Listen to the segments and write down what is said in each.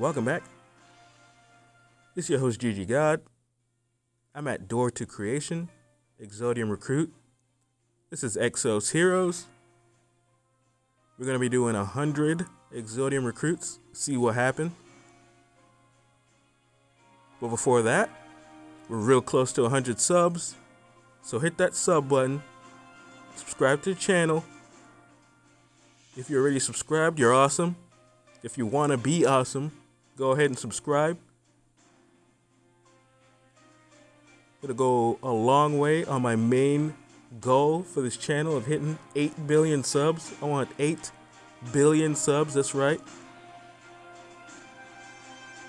Welcome back. This is your host, GG Gawd. I'm at Door to Creation, Exodium Recruit. This is Exos Heroes. We're going to be doing 100 Exodium Recruits, see what happens. But before that, we're real close to 100 subs. So hit that sub button, subscribe to the channel. If you're already subscribed, you're awesome. If you want to be awesome, go ahead and subscribe. It'll go a long way on my main goal for this channel of hitting 8 billion subs. I want 8 billion subs, that's right.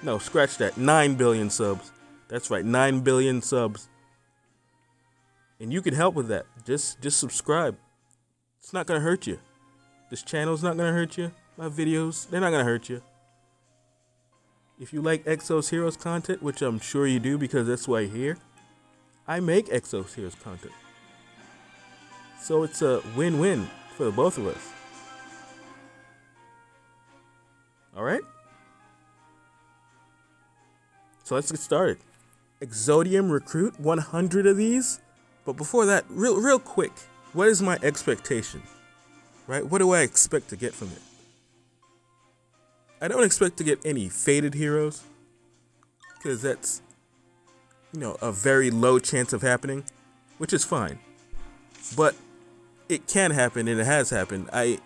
No, scratch that. 9 billion subs. That's right, 9 billion subs. And you can help with that. Just just subscribe. It's not going to hurt you. This channel's not going to hurt you. My videos, they're not going to hurt you. If you like Exos Heroes content, which I'm sure you do because that's why you're here, I make Exos Heroes content. So it's a win-win for both of us. All right? So let's get started. Exodium recruit 100 of these. But before that, real real quick, what is my expectation? Right? What do I expect to get from it? I don't expect to get any fated heroes because that's you know a very low chance of happening, which is fine. But it can happen and it has happened. I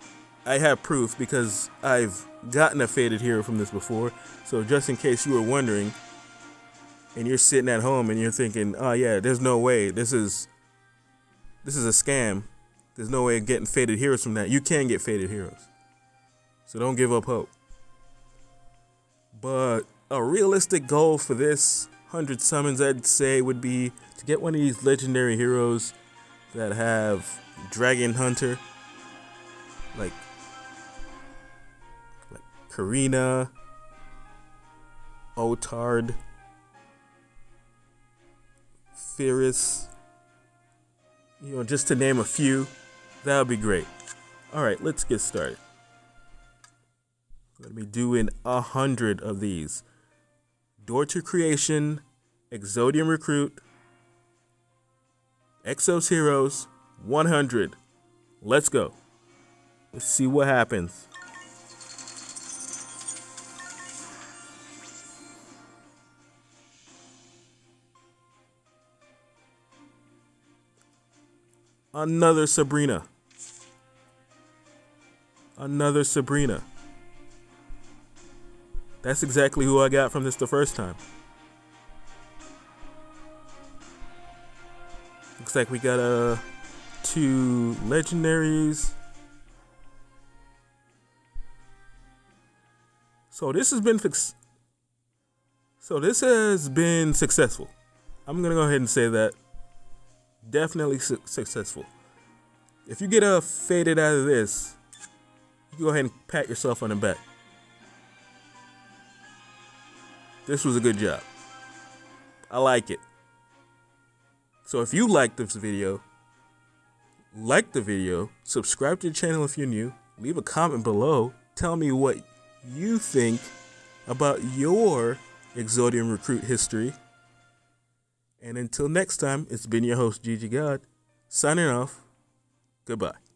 I have proof because I've gotten a fated hero from this before. So just in case you were wondering, and you're sitting at home and you're thinking, "Oh yeah, there's no way. This is this is a scam. There's no way of getting fated heroes from that." You can get fated heroes. So don't give up hope. But a realistic goal for this 100 summons I'd say would be to get one of these legendary heroes that have Dragon Hunter like like Karina, Otard, Ferris, you know, just to name a few, that would be great. All right, let's get started. Let me do in a hundred of these. Door to Creation, Exodium Recruit, Exos Heroes, 100. Let's go. Let's see what happens. Another Sabrina. Another Sabrina. That's exactly who I got from this the first time. Looks like we got uh, two legendaries. So this has been fix. So this has been successful. I'm gonna go ahead and say that. Definitely su successful. If you get a fated out of this, you go ahead and pat yourself on the back. This was a good job. I like it. So if you like this video, like the video, subscribe to the channel if you're new, leave a comment below, tell me what you think about your Exodium recruit history. And until next time, it's been your host, GG Gawd, signing off. Goodbye.